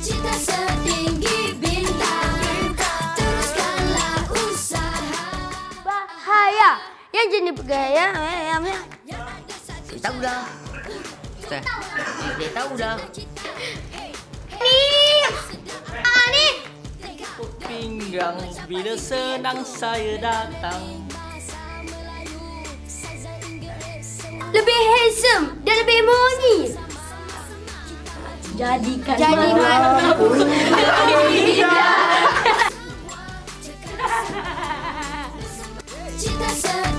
Cita setinggi bintang Teruskanlah usaha Bahaya. Yang jenis pegaya. Dia tahu dah. Ustaz, dia tahu dah. Ni. Ah ni. Pinggang bila senang saya datang Lebih handsome dan lebih moni jadikan jadi mana cita